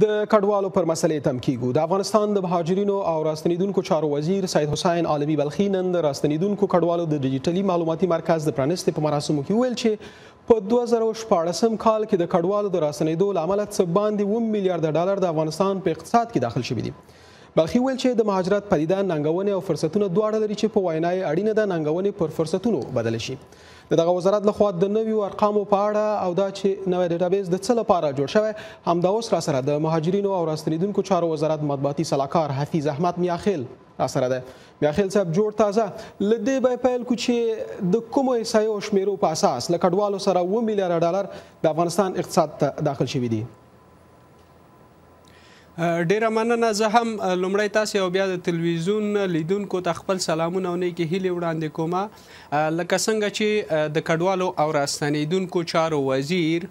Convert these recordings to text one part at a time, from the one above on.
د کډوالو پر مسلې تم کیږو د افغانستان د مهاجرینو او راستنیدونکو چارو وزیر سید حسین عالمی بلخی نن د راستنیدونکو کډوالو د ډیجیټلي معلوماتي مرکز د پرانیستې په مراسمو کې ویل چې په 2014 کال کې د کډوالو د راستنیدو لامل څه باندې 1 میلیارډ ډالر د افغانستان په اقتصاد کې داخل شوي دي بلخي وویل چې د مهاجرت پدیده ننګونې او فرصتونه دواړه لري چې په وینا یې اړینه ده ننګونې پر فرصتونو بدلې شي. د دغه وزارت لخوا د نویو ارقامو په اړه او دا چې نوی ډیټابیس د څه لپاره جوړ شوی همدا اوس راسره د مهاجرینو او راستنیدونکو چارو وزارت مطبوعاتي سلاکار حفیظ احمد میاخیل راسره ده میاخیل صاحب جوړ تازه لدې به پیل کو چې د کومو احصایو شمیرو په اساس لکډوالو سره و میلیارډ ډالر د افغانستان اقتصاد ته داخل شوی دی ډیره مننه زه هم لومړی تاسو او بیا د تلویزیون لیدونکو ته خپل سلامونه او نیکی هیلې وړاندې کوم لکه څنګه چې د کډوالو او راستنیدونکو چارو وزیر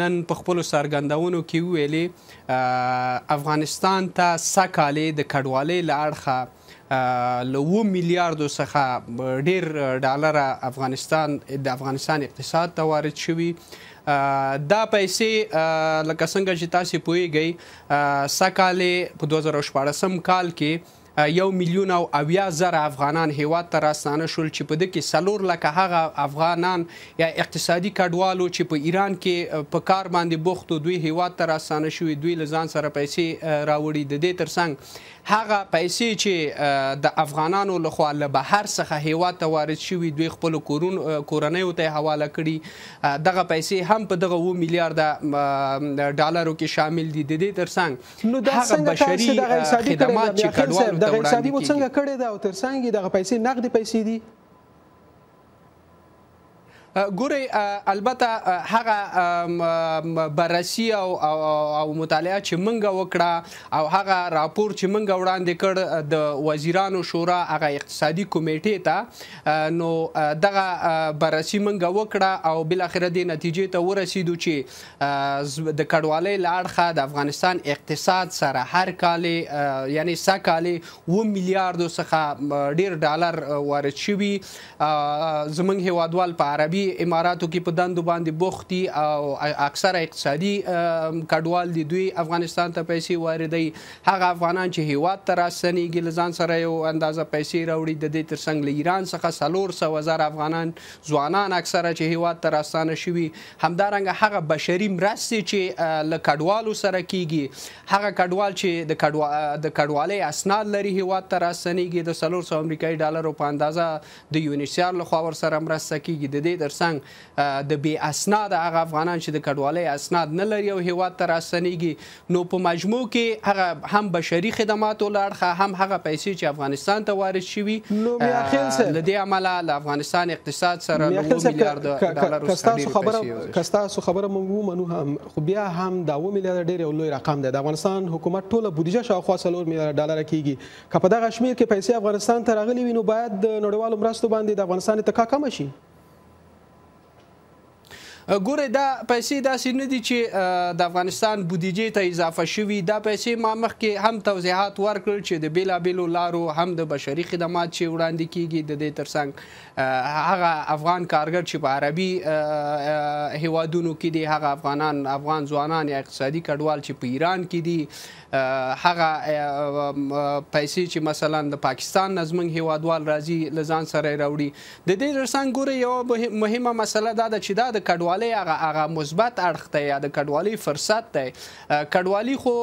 نن په خپل سرګندونو کې ویلي افغانستان ته سکهاله د کډوالۍ له اړخه له اووه میلیاردو څخه ډېر ډالر افغانستان د افغانستان اقتصاد ته وارد شوي دا پیسې لکه څنګه چې تاسو پوهیږئ سکهال په 2014 کال کې یو میلیون او اویا زره افغانان هیواد ته راستانه شول چې په دې کې څلور لکه هغه افغانان یا اقتصادي کډوالو چې په ایران کې په کار باندې بوختو دوی هیواد ته راستانه شوي دوی له ځان سره پیسې راوړي د دې ترڅنګ هغه پیسې چې د افغانانو له خوا له بهر څخه هېواد ته وارد شوي، دوی خپلو کورنیو ته یې حواله کړي. دغه پیسې هم په دغه اووه میلیارده ډالرو کې شامل دي. د دې ترڅنګ هغه بشري خدمات چې کډوالو ته وړاندې کېږي. ګورئ البته هغه بررسي او مطالعه چې مونږ وکړه او هغه راپور چې مونږ وړاندې کړ د وزیرانو شورا هغه اقتصادي کمیټې ته نو دغه بررسي مونږ وکړه او بل اخر دې نتیجې ته ورسیدو چې د کډوالۍ لاړخه د افغانستان اقتصاد سره هر کال یعنی سږ کال و میلیارډو څخه ډیر ډالر وارد شوي زموږ هېوادوال په عربي اماراتو کې په دندو باندې بوخت دي او اکثره اقتصادي کډوال دي، دوی افغانستان ته پیسې واردوي، هغه افغانان چې هېواد ته راستنېږي له ځان سره یو اندازه پیسې راوړي، د دې ترڅنګ له ایران څخه څلور سوه زره افغانان ځوانان اکثره چې هېواد ته راستانه شوي، همدارنګه هغه بشري مرستې چې له کډوالو سره کیږي، هغه کډوال چې د کډوالۍ اسناد لري هیواد ته راستنیږي د څلور سوه امریکایي ډالرو په اندازه د یونیسیار له خوا ورسره مرسته کیږي، د دې ترڅنګ د بې اسناده هغه افغانان چې د کډوالۍ اسناد نه لري او هیواد ته راستنیږي، نو په مجموع کې هغه هم بشري خدماتو له اړخه هم هغه پیسې چې افغانستان ته وارد شوي له دې امله له افغانستان اقتصاد سره له اوه میلیارد ډالرو څخه ډېرې پیسې یو ځای شوې. که ستاسو خبره موږ ومنو هم خو بیا هم دا اوه میلیارده ډېر یو لوی رقم دی. د افغانستان حکومت ټوله بودیجه شاوخوا څلور میلیارده ډالره کېږي. که په دغه شمېر کې پیسې افغانستان ته راغلې وي نو باید د نړیوالو مرستو باندې د افغانستان اتکا کمه شي. ګورئ دا پیسې داسې نه دي چې د افغانستان بودیجې ته اضافه شوي دا پیسې ما مخکې هم توضیحات ورکړل چې د بیلابیلو لارو هم د بشري خدمات چې وړاندې کیږي د دې ترڅنګ هغه افغان کارګر چې په عربي هیوادونو کې دي هغه افغانان افغان ځوانان یا اقتصادي کډوال چې په ایران کې دي هغه پیسې چې مثلا د پاکستان نظمنګ هیوادوال راځي لزان سره راوړي د دې ترڅنګ ګورئ یوه مهمه مسله دا ده چې دا د کډوالۍ هغه هغه مثبت اړخ دی یا د کډوالۍ فرصت دی کډوالي خو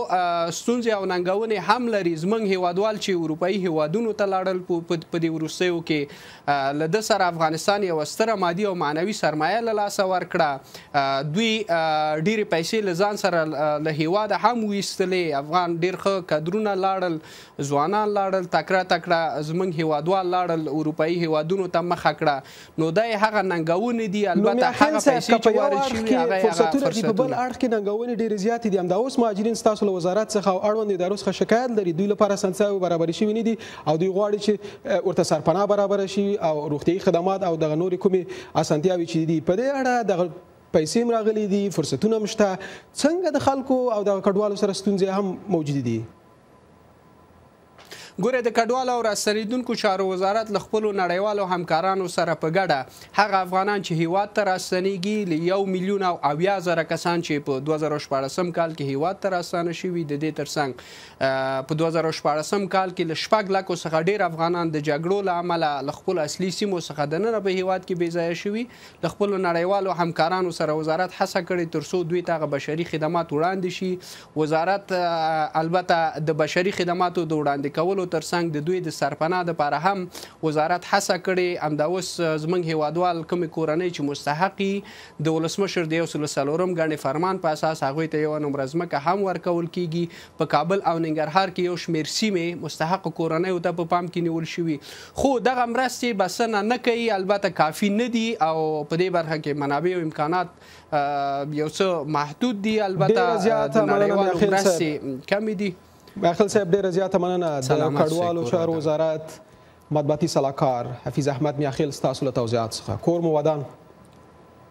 ستونزې او ننګونې هم لري زمونږ هیوادوال چې اروپایي هیوادونو ته لاړل په دې وروستیو کې له ده سره افغانستان یوه ستره مادي او معنوي سرمایه له لاسه ورکړه دوی ډېرې پیسې له ځان سره له هیواده هم ویستلې افغان ډېر ښه کدرونه لاړل ځوانان لاړل تکړه تکړه زمونږ هیوادوال لاړل اروپایی هیوادونو ته مخه کړه نو دا یې هغه ننګونې دي البته هغه پیسې چې وارد شوي هغه یې هغه فرصتونه. کې ننګونې ډېرې زیاتې دي همدا اوس مهاجرین ستاسو له وزارت څخه او اړوند ادارو څخه شکایت لري دوی لپاره اسانتیاوې برابرې شوي نه دي او دوی غواړي چې ورته سرپناه برابره شي او روغتیايي خدمات او دغه نورې کومې اسانتیاوې چې دي په دې اړه دغه پیسې هم راغلي دي فرصتونه هم شته څنګه د خلکو او دغه کډوالو سره ستونزې هم موجودې دي ګورئ د کډوالو او راستنېدونکو چارو وزارت له خپلو نړیوالو همکارانو سره په ګډه هغه افغانان چې هیواد ته راستنېږي له یو میلیون او اویا زره کسان چې په 2014 کال کې هیواد ته راستانه شوي د دې ترڅنګ په 2014 کال کې له شپږ لکو څخه ډېر افغانان د جګړو له امله له خپلو اصلي سیمو څخه دننه په هیواد کې بېځایه شوي له خپلو نړیوالو همکارانو سره وزارت هڅه کړې ترڅو دوی ته هغه بشري خدمات وړاندې شي وزارت البته د بشري خدماتو د وړاندې کولو تر څنګ د دوی د سرپناه لپاره هم وزارت هڅه کړې، همدا اوس زموږ هېوادوال کومې کورنۍ چې مستحق يي د ولسمشر د یو سلو څلورم ګڼې فرمان په اساس هغوی ته یوه نمره ځمکه هم ورکول کېږي په کابل او ننګرهار کې یو شمېر سیمې مستحقو کورنیو ته په پام کې نیول شوي خو دغه مرستې بسنه نه کوي البته کافي نه دي او په دې برخه کې منابع او امکانات یو څه محدود دي البته د نړیوالو مرستې کمې دي اخل صاحب ډیره زیاته مننه د کډوالو چارو وزارت مطبوعاتي سلاکار حفیظ احمد میاخیل ستاسو له توضیحات څخه کور مو ودان